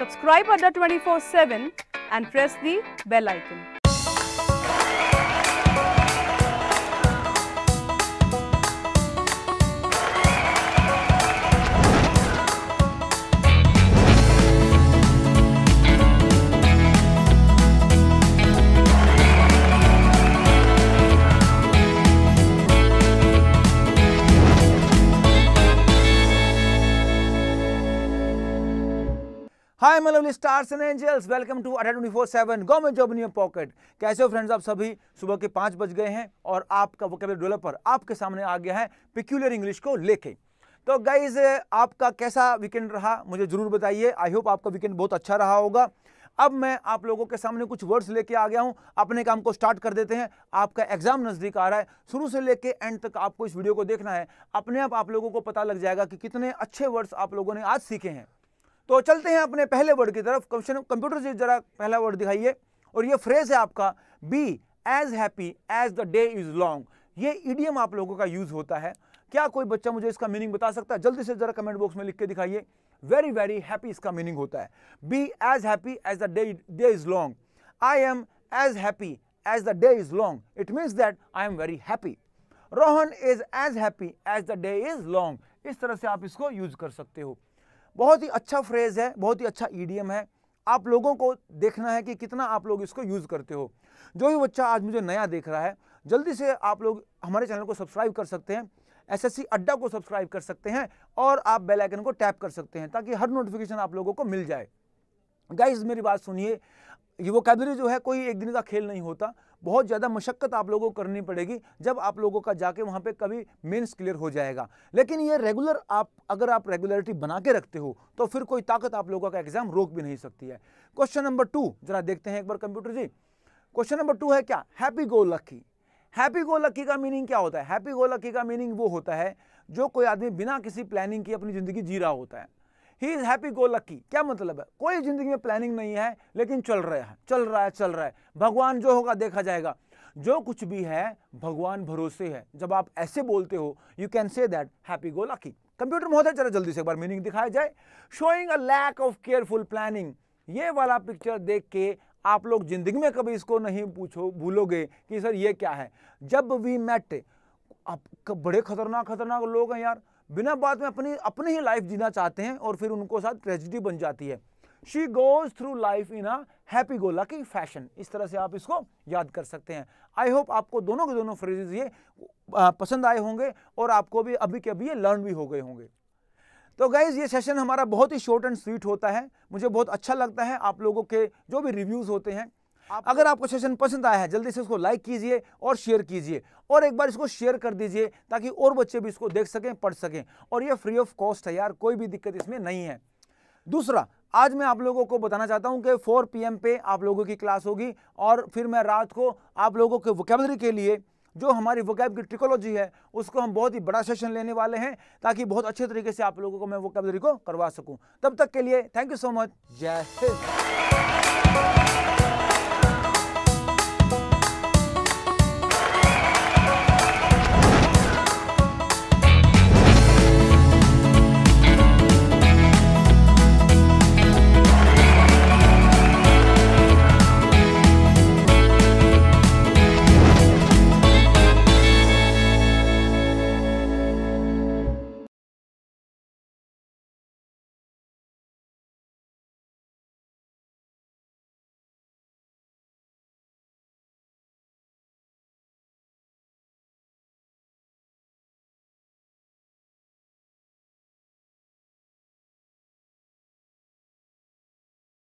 Subscribe Adda 24 7 and press the bell icon. Hi my lovely stars and angels welcome to Adda twenty four seven government job in your pocket कैसे हो friends आप सभी? सुबह के पाँच बज गए हैं और आपका वोकेबलरी डेवलपर आपके सामने आ गया है पिक्यूलर इंग्लिश को लेके। तो गाइज़ आपका कैसा वीकेंड रहा? मुझे ज़रूर बताइए। आई होप आपका वीकेंड बहुत अच्छा रहा होगा। अब मैं आप लोगों के सामने कुछ वर्ड्स लेके आ गया हूँ। अपने काम को स्टार्ट कर देते हैं। आपका एग्ज़ाम नज़दीक आ रहा है। शुरू से लेके एंड तक आपको इस वीडियो को देखना है। अपने आप आप लोगों को पता लग जाएगा कि कितने अच्छे वर्ड्स आप लोगों ने आज सीखे हैं। तो चलते हैं अपने पहले वर्ड की तरफ़। क्वेश्चन कंप्यूटर से जरा पहला वर्ड दिखाइए। और ये फ्रेज है आपका be as happy as the day is long ये ईडियम आप लोगों का यूज़ होता है। क्या कोई बच्चा मुझे इसका मीनिंग बता सकता है? जल्दी से जरा कमेंट बॉक्स में लिख के दिखाइए। वेरी वेरी हैप्पी इसका मीनिंग होता है। Be as happy as the day day is long I am as happy as the day is long it means that I am very happy Rohan is as happy as the day is long इस तरह से आप इसको use कर सकते हो। बहुत ही अच्छा फ्रेज है, बहुत ही अच्छा ईडीएम है। आप लोगों को देखना है कि कितना आप लोग इसको यूज़ करते हो। जो भी बच्चा आज मुझे नया देख रहा है, जल्दी से आप लोग हमारे चैनल को सब्सक्राइब कर सकते हैं एसएससी अड्डा को सब्सक्राइब कर सकते हैं और आप बेल आइकन को टैप कर सकते हैं, ताकि हर नोटिफिकेशन आप लोगों को मिल जाए। गाइज़ मेरी बात सुनिए ये वो कैबरी जो है, कोई एक दिन का खेल नहीं होता। बहुत ज़्यादा मशक्क़त आप लोगों को करनी पड़ेगी जब आप लोगों का जाके वहाँ पे कभी मेंस क्लियर हो जाएगा। लेकिन ये रेगुलर आप, अगर आप रेगुलरिटी बना के रखते हो तो फिर कोई ताकत आप लोगों का एग्ज़ाम रोक भी नहीं सकती है। क्वेश्चन नंबर टू, जरा देखते हैं एक बार computer ji. Question number two है क्या? Happy go lucky. Happy go lucky का मीनिंग क्या होता है? हैप्पी गो लकी का मीनिंग वो होता है जो कोई आदमी बिना किसी प्लानिंग की अपनी ज़िंदगी जी रहा होता है। He is happy go lucky क्या मतलब है? कोई ज़िंदगी में प्लानिंग नहीं है, लेकिन चल रहा है, चल रहा है, चल रहा है। भगवान जो होगा, देखा जाएगा। जो कुछ भी है, भगवान भरोसे है। जब आप ऐसे बोलते हो you can say that happy go lucky computer महोदय चलो जल्दी से एक बार मीनिंग दिखाया जाए। Showing a lack of careful planning ये वाला पिक्चर देख के आप लोग ज़िंदगी में कभी इसको नहीं पूछो, भूलोगे कि सर ये क्या है? जब वी मेट आप बड़े खतरनाक खतरनाक लोग हैं यार। बिना बात में अपनी अपनी ही लाइफ जीना चाहते हैं और फिर उनको साथ ट्रेजिडी बन जाती है। She goes through life in a happy go lucky fashion इस तरह से आप इसको याद कर सकते हैं। आई होप आपको दोनों के दोनों फ्रेजेज ये पसंद आए होंगे और आपको भी अभी के अभी ये लर्न भी हो गए होंगे। तो गाइज़ ये सेशन हमारा बहुत ही शॉर्ट एंड स्वीट होता है। मुझे बहुत अच्छा लगता है। आप लोगों के जो भी रिव्यूज़ होते हैं अगर आपको सेशन पसंद आया है जल्दी से इसको लाइक कीजिए और शेयर कीजिए। और एक बार इसको शेयर कर दीजिए ताकि और बच्चे भी इसको देख सकें पढ़ सकें। और ये फ्री ऑफ़ कॉस्ट है यार कोई भी दिक्कत इसमें नहीं है। दूसरा आज मैं आप लोगों को बताना चाहता हूँ कि 4 पीएम पे आप लोगों की क्लास होगी और फिर मैं रात को आप लोगों के वोकेबलरी के लिए जो हमारी वोकैब की ट्रिकोलॉजी है उसको हम बहुत ही बड़ा सेशन लेने वाले हैं ताकि बहुत अच्छे तरीके से आप लोगों को मैं वोकेबलरी को करवा सकूँ। तब तक के लिए थैंक यू सो मच जय हिंद।